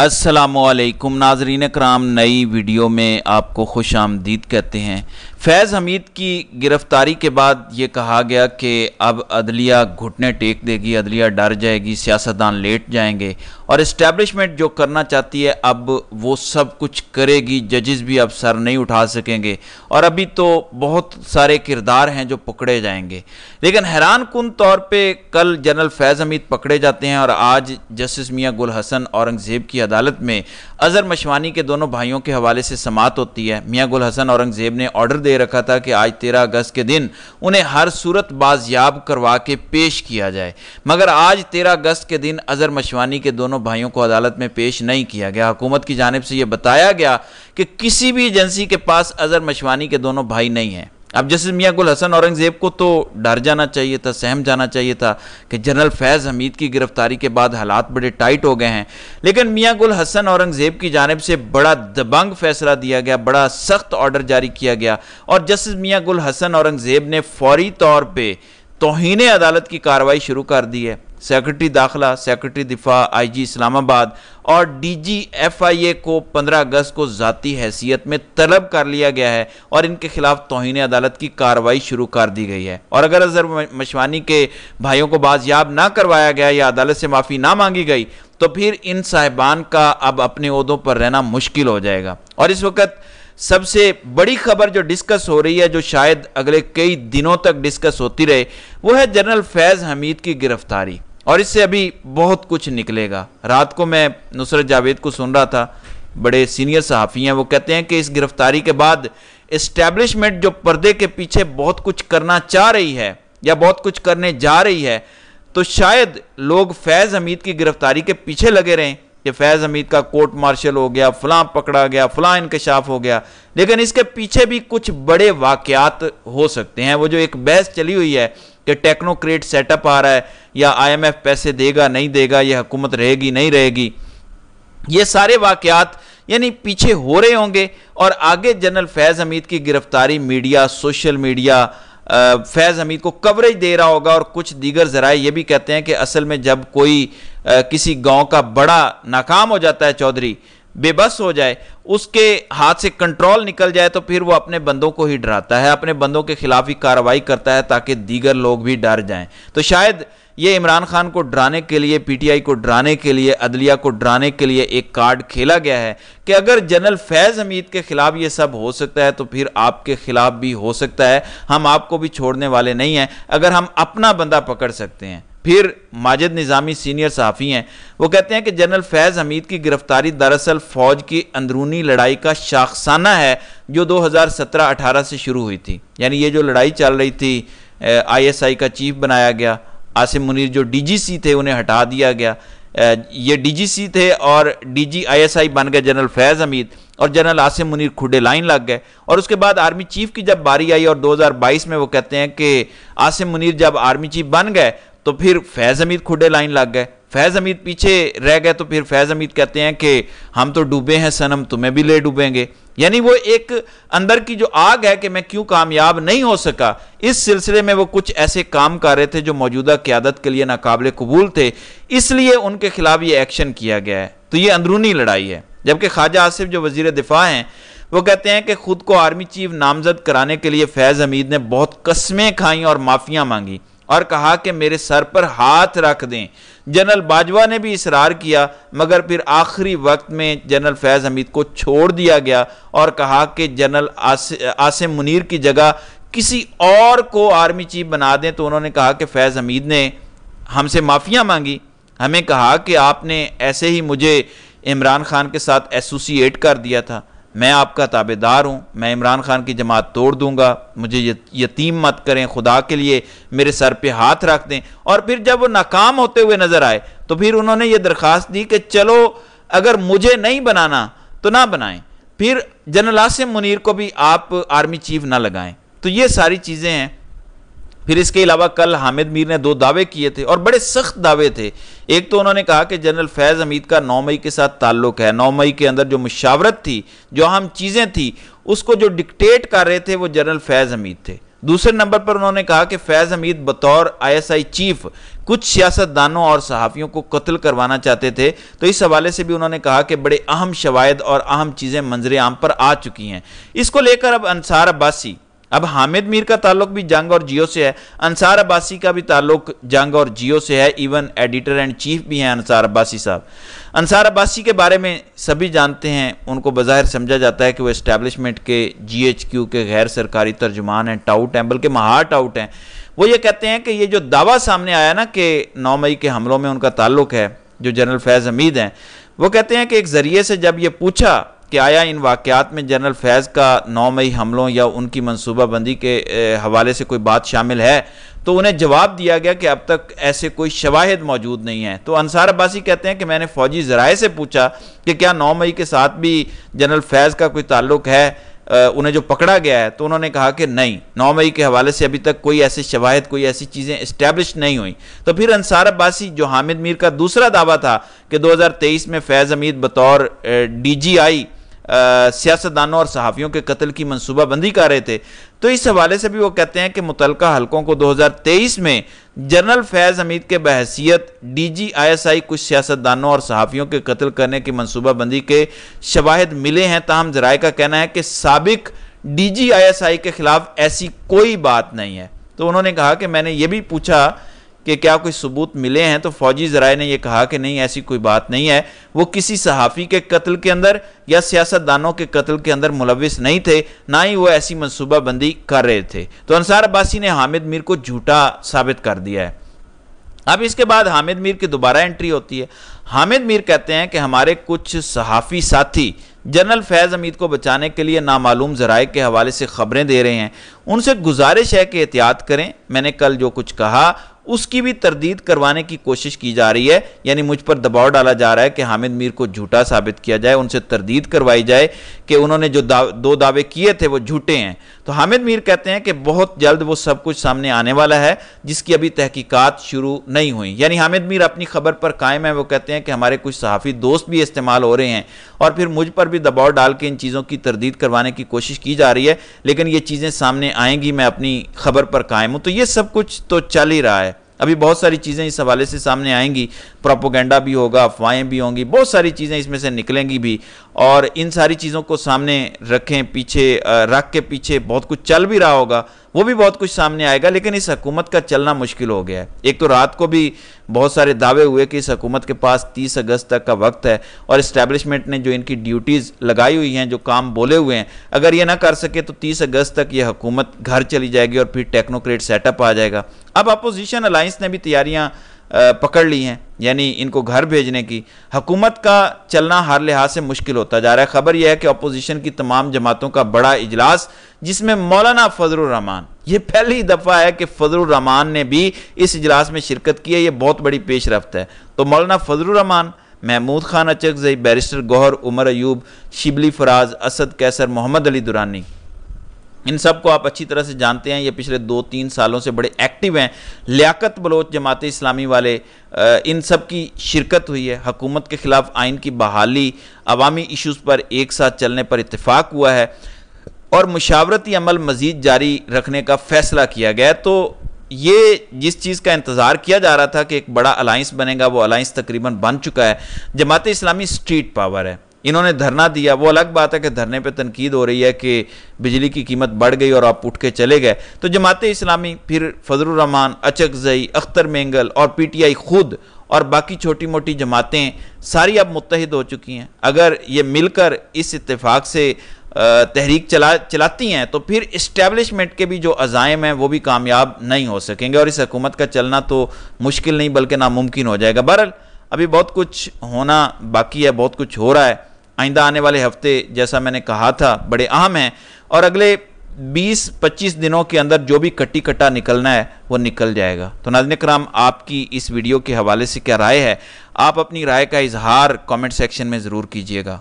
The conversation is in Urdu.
السلام علیکم ناظرین کرام نئی ویڈیو میں آپ کو خوش آمدید کہتے ہیں۔ فیض حمید کی گرفتاری کے بعد یہ کہا گیا کہ اب عدلیہ گھٹنے ٹیک دے گی، عدلیہ ڈر جائے گی، سیاستدان لیٹ جائیں گے۔ اور اسٹیبلشمنٹ جو کرنا چاہتی ہے، اب وہ سب کچھ کرے گی ججز بھی اب سر نہیں اٹھا سکیں گے۔ اور ابھی تو بہت سارے کردار ہیں جو پکڑے جائیں گے۔ لیکن حیران کن طور پہ کل جنرل فیض حمید پکڑے جاتے ہیں اور آج جسٹس میاں گل حسن اورنگزیب کی عدالت میں اظہر مشوانی کے دونوں بھائیوں کے حوالے سے سماعت ہوتی ہے۔ میاں گل حسن اورنگزیب نے آرڈر دے رکھا تھا کہ آج تیرہ اگست کے دن انہیں ہر صورت بازیاب کروا کے پیش کیا جائے۔ مگر آج تیرہ اگست کے دن اظہر مشوانی کے دونوں بھائیوں کو عدالت میں پیش نہیں کیا گیا۔ حکومت کی جانب سے یہ بتایا گیا کہ کسی بھی ایجنسی کے پاس اظہر مشوانی کے دونوں بھائی نہیں ہیں۔ اب جیسے میاں گل حسن اورنگزیب کو تو ڈر جانا چاہیے تھا، سہم جانا چاہیے تھا کہ جنرل فیض حمید کی گرفتاری کے بعد حالات بڑے ٹائٹ ہو گئے ہیں۔ لیکن میاں گل حسن اورنگزیب کی جانب سے بڑا دبنگ فیصلہ دیا گیا، بڑا سخت آرڈر جاری کیا گیا۔ اور جسٹس میاں گل حسن اورنگزیب نے فوری طور پہ توہین عدالت کی کاروائی شروع کر دی ہے۔ سیکرٹری داخلہ، سیکرٹری دفاع، آئی جی اسلام آباد اور ڈی جی ایف آئی اے کو پندرہ اگست کو ذاتی حیثیت میں طلب کر لیا گیا ہے اور ان کے خلاف توہین عدالت کی کاروائی شروع کر دی گئی ہے۔ اور اگر اظہر مشوانی کے بھائیوں کو بازیاب نہ کروایا گیا یا عدالت سے معافی نہ مانگی گئی، تو پھر ان صاحبان کا اب اپنے عہدوں پر رہنا مشکل ہو جائے گا۔ اور اس وقت سب سے بڑی خبر جو ڈسکس ہو رہی ہے، جو شاید اگلے کئی دنوں تک ڈسکس ہوتی رہے، وہ ہے جنرل فیض حمید کی گرفتاری۔ اور اس سے ابھی بہت کچھ نکلے گا۔ رات کو میں نصرت جاوید کو سن رہا تھا، بڑے سینئر صحافی ہیں۔ وہ کہتے ہیں کہ اس گرفتاری کے بعد اسٹیبلشمنٹ جو پردے کے پیچھے بہت کچھ کرنا چاہ رہی ہے یا بہت کچھ کرنے جا رہی ہے، تو شاید لوگ فیض حمید کی گرفتاری کے پیچھے لگے رہیں کہ فیض حمید کا کورٹ مارشل ہو گیا، فلاں پکڑا گیا، فلاں انکشاف ہو گیا۔ لیکن اس کے پیچھے بھی کچھ بڑے واقعات ہو سکتے ہیں۔ وہ جو ایک بحث چلی ہوئی ہے کہ ٹیکنو کریٹ سیٹ اپ آ رہا ہے یا آئی ایم ایف پیسے دے گا نہیں دے گا، یہ حکومت رہے گی نہیں رہے گی، یہ سارے واقعات یعنی پیچھے ہو رہے ہوں گے۔ اور آگے جنرل فیض حمید کی گرفتاری media, social media Faiz Hameed کو کوریج دے رہا ہوگا۔ اور کچھ دیگر ذرائع یہ بھی کہتے ہیں کہ اصل میں جب کوئی کسی گاؤں کا بڑا ناکام ہو جاتا ہے چودھری، بے بس ہو جائے، اس کے ہاتھ سے کنٹرول نکل جائے تو پھر وہ اپنے بندوں کو ہی ڈراتا ہے، اپنے بندوں کے خلاف ہی کاروائی کرتا ہے تاکہ دیگر لوگ بھی ڈر جائیں۔ تو شاید یہ عمران خان کو ڈرانے کے لیے، پی ٹی آئی کو ڈرانے کے لیے، عدلیہ کو ڈرانے کے لیے ایک کارڈ کھیلا گیا ہے کہ اگر جنرل فیض حمید کے خلاف یہ سب ہو سکتا ہے تو پھر آپ کے خلاف بھی ہو سکتا ہے۔ ہم آپ کو بھی چھوڑنے والے نہیں ہیں۔ اگر ہم اپنا بندہ پکڑ سکتے ہیں، پھر ماجد نظامی سینئر صحافی ہیں۔ وہ کہتے ہیں کہ جنرل فیض حمید کی گرفتاری دراصل فوج کی اندرونی لڑائی کا شاخسانہ ہے جو دو ہزار سترہ اٹھارہ سے شروع ہوئی تھی۔ یعنی یہ جو لڑائی چل رہی تھی، آئی ایس آئی کا چیف بنایا گیا۔ آصم منیر جو ڈی جی سی تھے انہیں ہٹا دیا گیا۔ یہ ڈی جی سی تھے اور D G I S I بن گئے جنرل فیض حمید اور جنرل آصم منیر کھڈے لائن لگ گئے۔ اور اس کے بعد آرمی چیف کی جب باری آئی اور دو ہزار بائیس میں وہ کہتے ہیں کہ آصم منیر جب آرمی چیف بن گئے تو پھر فیض حمید کھڈے لائن لگ گئے۔ فیض حمید پیچھے رہ گئے تو پھر فیض حمید کہتے ہیں کہ ہم تو ڈوبے ہیں سنم تمہیں بھی لے ڈوبیں گے۔ یعنی وہ ایک اندر کی جو آگ ہے کہ میں کیوں کامیاب نہیں ہو سکا، اس سلسلے میں وہ کچھ ایسے کام کر رہے تھے جو موجودہ قیادت کے لیے ناقابل قبول تھے، اس لیے ان کے خلاف یہ ایکشن کیا گیا ہے۔ تو یہ اندرونی لڑائی ہے۔ جبکہ خواجہ آصف جو وزیر دفاع ہیں، وہ کہتے ہیں کہ خود کو آرمی چیف نامزد کرانے کے لیے فیض حمید نے بہت قسمیں کھائیں اور معافیاں مانگی اور کہا کہ میرے سر پر ہاتھ رکھ دیں۔ جنرل باجوہ نے بھی اصرار کیا، مگر پھر آخری وقت میں جنرل فیض حمید کو چھوڑ دیا گیا اور کہا کہ جنرل آسم منیر کی جگہ کسی اور کو آرمی چیف بنا دیں تو انہوں نے کہا کہ فیض حمید نے ہم سے معافیاں مانگی۔ ہمیں کہا کہ آپ نے ایسے ہی مجھے عمران خان کے ساتھ ایسوسیٹ کر دیا تھا۔ میں آپ کا تابع دار ہوں، میں عمران خان کی جماعت توڑ دوں گا، مجھے یتیم مت کریں، خدا کے لیے میرے سر پہ ہاتھ رکھ دیں۔ اور پھر جب وہ ناکام ہوتے ہوئے نظر آئے، تو پھر انہوں نے یہ درخواست دی کہ چلو، اگر مجھے نہیں بنانا تو نہ بنائیں۔ پھر جنرل عاصم منیر کو بھی آپ آرمی چیف نہ لگائیں۔ تو یہ ساری چیزیں ہیں۔ پھر اس کے علاوہ کل حامد میر نے دو دعوے کیے تھے اور بڑے سخت دعوے تھے۔ ایک تو انہوں نے کہا کہ جنرل فیض حمید کا نو مئی کے ساتھ تعلق ہے۔ نو مئی کے اندر جو مشاورت تھی، جو اہم چیزیں تھی اس کو جو ڈکٹیٹ کر رہے تھے وہ جنرل فیض حمید تھے۔ دوسرے نمبر پر انہوں نے کہا کہ فیض حمید بطور آئی ایس آئی چیف کچھ سیاست دانوں اور صحافیوں کو قتل کروانا چاہتے تھے۔ تو اس حوالے سے بھی انہوں نے کہا کہ بڑے اہم شواہد اور اہم چیزیں منظر عام پر آ چکی ہیں۔ اس کو لے کر اب انصار عباسی اب حامد میر کا تعلق بھی جنگ اور جیو سے ہے۔ انصار عباسی کا بھی تعلق جنگ اور جیو سے ہے۔ ایون ایڈیٹر اینڈ چیف بھی ہیں انصار عباسی صاحب۔ انصار عباسی کے بارے میں سبھی جانتے ہیں۔ ان کو بظاہر سمجھا جاتا ہے کہ وہ اسٹیبلشمنٹ کے جی ایچ کیو کے غیر سرکاری ترجمان ہیں۔ ٹاؤٹ ہیں بلکہ مہار ٹاؤٹ ہیں۔ وہ یہ کہتے ہیں کہ یہ جو دعویٰ سامنے آیا نا کہ نو مئی کے حملوں میں ان کا تعلق ہے، جو جنرل فیض حمید ہیں، وہ کہتے ہیں کہ ایک ذریعے سے جب یہ پوچھا کہ آیا ان واقعات میں جنرل فیض کا نو مئی حملوں یا ان کی منصوبہ بندی کے حوالے سے کوئی بات شامل ہے؟ تو انہیں جواب دیا گیا کہ اب تک ایسے کوئی شواہد موجود نہیں ہیں۔ تو انصار عباسی کہتے ہیں کہ میں نے فوجی ذرائع سے پوچھا کہ کیا نو مئی کے ساتھ بھی جنرل فیض کا کوئی تعلق ہے؟ انہیں جو پکڑا گیا ہے، تو انہوں نے کہا کہ نہیں، نو مئی کے حوالے سے ابھی تک کوئی ایسے شواہد، کوئی ایسی چیزیں اسٹیبلش نہیں ہوئیں۔ تو پھر انصار عباسی جو حامد میر کا دوسرا دعویٰ تھا کہ دو ہزار تیئیس میں فیض امید بطور ڈی جی آئی سیاستدانوں اور صحافیوں کے قتل کی منصوبہ بندی کر رہے تھے۔ تو اس حوالے سے بھی وہ کہتے ہیں کہ متعلقہ حلقوں کو دو ہزار تیئیس میں جنرل فیض حمید کے بحثیت D G I S I کچھ سیاستدانوں اور صحافیوں کے قتل کرنے کی منصوبہ بندی کے شواہد ملے ہیں، تاہم ذرائع کا کہنا ہے کہ سابق D G I S I کے خلاف ایسی کوئی بات نہیں ہے۔ تو انہوں نے کہا کہ میں نے یہ بھی پوچھا کہ کیا کوئی ثبوت ملے ہیں تو فوجی ذرائع نے یہ کہا کہ نہیں، ایسی کوئی بات نہیں ہے۔ وہ کسی صحافی کے قتل کے اندر یا سیاست دانوں کے قتل کے اندر ملوث نہیں تھے، نہ ہی وہ ایسی منصوبہ بندی کر رہے تھے۔ تو انصار عباسی نے حامد میر کو جھوٹا ثابت کر دیا ہے۔ اب اس کے بعد حامد میر کی دوبارہ انٹری ہوتی ہے۔ حامد میر کہتے ہیں کہ ہمارے کچھ صحافی ساتھی جنرل فیض امید کو بچانے کے لیے نامعلوم ذرائع کے حوالے سے خبریں دے رہے ہیں۔ ان سے گزارش ہے کہ احتیاط کریں۔ میں نے کل جو کچھ کہا اس کی بھی تردید کروانے کی کوشش کی جا رہی ہے۔ یعنی مجھ پر دباؤ ڈالا جا رہا ہے کہ حامد میر کو جھوٹا ثابت کیا جائے، ان سے تردید کروائی جائے کہ انہوں نے جو دو دعوے کیے تھے وہ جھوٹے ہیں۔ تو حامد میر کہتے ہیں کہ بہت جلد وہ سب کچھ سامنے آنے والا ہے، جس کی ابھی تحقیقات شروع نہیں ہوئی یعنی حامد میر اپنی خبر پر قائم ہے وہ کہتے ہیں کہ ہمارے کچھ صحافی دوست بھی استعمال ہو رہے ہیں۔ اور پھر مجھ پر بھی دباؤ ڈال کے ان چیزوں کی تردید کروانے کی کوشش کی جا رہی ہے، لیکن یہ چیزیں سامنے آئیں گی، میں اپنی خبر پر قائم ہوں۔ تو یہ سب کچھ تو چل ہی رہا ہے۔ ابھی بہت ساری چیزیں اس حوالے سے سامنے آئیں گی پروپوگینڈا بھی ہوگا، افواہیں بھی ہوں گی، بہت ساری چیزیں اس میں سے نکلیں گی بھی، اور ان ساری چیزوں کو سامنے رکھیں، پیچھے رکھ کے پیچھے بہت کچھ چل بھی رہا ہوگا۔ وہ بھی بہت کچھ سامنے آئے گا، لیکن اس حکومت کا چلنا مشکل ہو گیا ہے۔ ایک تو رات کو بھی بہت سارے دعوے ہوئے کہ اس حکومت کے پاس تیس اگست تک کا وقت ہے اور اسٹیبلشمنٹ نے جو ان کی ڈیوٹیز لگائی ہوئی ہیں، جو کام بولے ہوئے ہیں، اگر یہ نہ کر سکے تو تیس اگست تک یہ حکومت گھر چلی جائے گی اور پھر ٹیکنوکریٹ سیٹ اپ آ جائے گا۔ اب اپوزیشن الائنس نے بھی تیاریاں پکڑ لی ہیں یعنی ان کو گھر بھیجنے کی۔ حکومت کا چلنا ہر لحاظ سے مشکل ہوتا جا رہا ہے۔ خبر یہ ہے کہ اپوزیشن کی تمام جماعتوں کا بڑا اجلاس، جس میں مولانا فضل الرحمان یہ پہلی دفعہ ہے کہ فضل الرحمان نے بھی اس اجلاس میں شرکت کی ہے، یہ بہت بڑی پیش رفت ہے۔ تو مولانا فضل الرحمان محمود خان اچکزئی بیرسٹر گوہر عمر ایوب، شبلی فراز، اسد کیسر محمد علی دورانی ان سب کو آپ اچھی طرح سے جانتے ہیں، یہ پچھلے دو تین سالوں سے بڑے ایکٹیو ہیں۔ لیاقت بلوچ جماعت اسلامی والے ان سب کی شرکت ہوئی ہے۔ حکومت کے خلاف آئین کی بحالی، عوامی ایشوز پر ایک ساتھ چلنے پر اتفاق ہوا ہے اور مشاورتی عمل مزید جاری رکھنے کا فیصلہ کیا گیا۔ تو یہ جس چیز کا انتظار کیا جا رہا تھا کہ ایک بڑا الائنس بنے گا، وہ الائنس تقریباً بن چکا ہے۔ جماعت اسلامی سٹریٹ پاور ہے۔ انہوں نے دھرنا دیا۔ وہ الگ بات ہے کہ دھرنے پہ تنقید ہو رہی ہے کہ بجلی کی قیمت بڑھ گئی اور آپ اٹھ کے چلے گئے۔ تو جماعت اسلامی پھر فضل الرحمان، اچک زئی، اختر مینگل اور پی ٹی آئی خود اور باقی چھوٹی موٹی جماعتیں ساری اب متحد ہو چکی ہیں۔ اگر یہ مل کر اس اتفاق سے تحریک چلا، چلاتی ہیں تو پھر اسٹیبلشمنٹ کے بھی جو عزائم ہیں وہ بھی کامیاب نہیں ہو سکیں گے اور اس حکومت کا چلنا تو مشکل نہیں بلکہ ناممکن ہو جائے گا۔ بہرحال ابھی بہت کچھ ہونا باقی ہے، بہت کچھ ہو رہا ہے۔ آئندہ آنے والے ہفتے جیسا میں نے کہا تھا، بڑے اہم ہیں۔ اور اگلے بیس، پچیس دنوں کے اندر جو بھی کٹی کٹا نکلنا ہے، وہ نکل جائے گا۔ تو ناظرین کرام، آپ کی اس ویڈیو کے حوالے سے کیا رائے ہے؟ آپ اپنی رائے کا اظہار کامنٹ سیکشن میں ضرور کیجیے گا۔